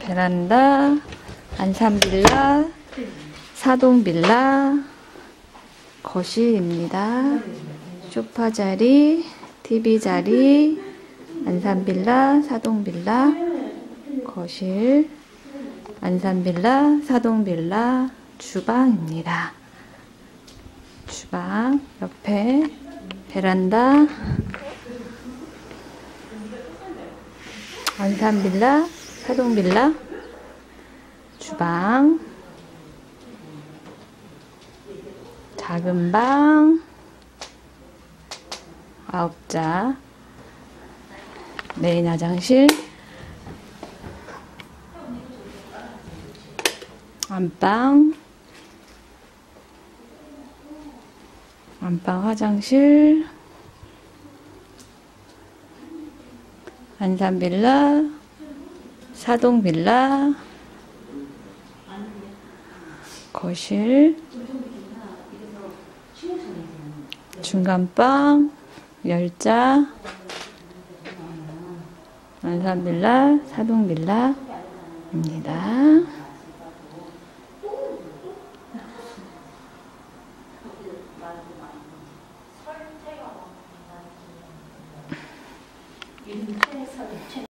베란다, 안산빌라, 사동빌라, 거실입니다. 소파 자리, TV 자리, 안산빌라, 사동빌라, 거실, 안산빌라, 사동빌라, 주방입니다. 주방 옆에 베란다, 안산빌라, 사동빌라, 주방, 작은 방, 아홉자, 메인 화장실, 안방, 안방 화장실, 안산빌라, 사동빌라, 거실, 중간방, 열자, 안산빌라, 사동빌라입니다. 음, 인체에서 대체